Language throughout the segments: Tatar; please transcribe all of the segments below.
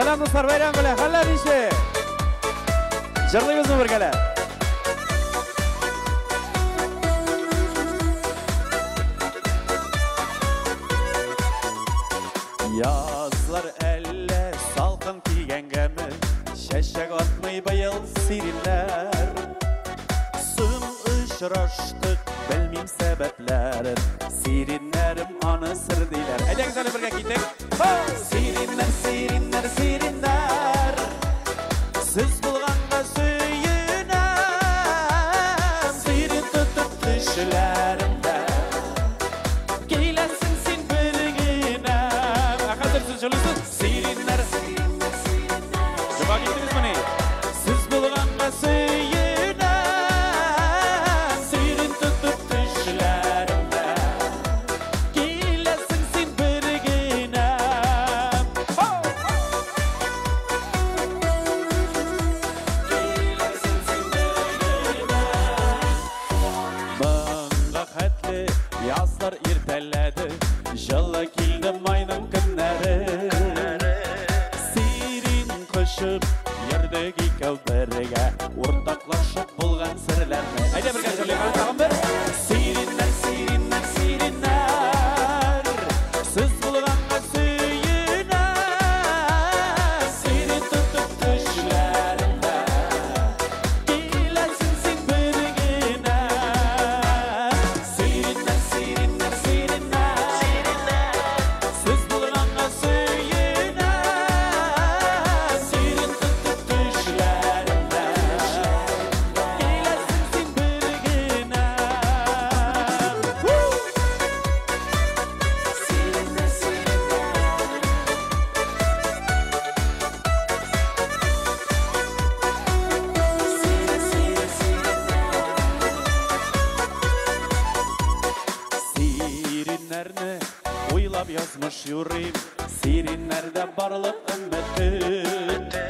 Salam dostlar, bayram bile. Halla dişi. Jarlıyız mı birgele? Yazlar elle salkın ki yengemi Şeşek atmayı bayıl sirinler Sım ışraştık bilmem sebepler Sirinlerim anı sır diler Hadi güzel bir gün gittik Hoss! the light. Яздар ертеледі жылы келді майдың күндері сирин құшып ердік екеу бірге ортаклашып болған сырлар әйде бірге сөйлеп айтамын бір сириннен şiirlerini Uylab yazmış yüreğim Sirinlerde barlıq ümmeti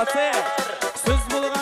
Ate, söz bulgan.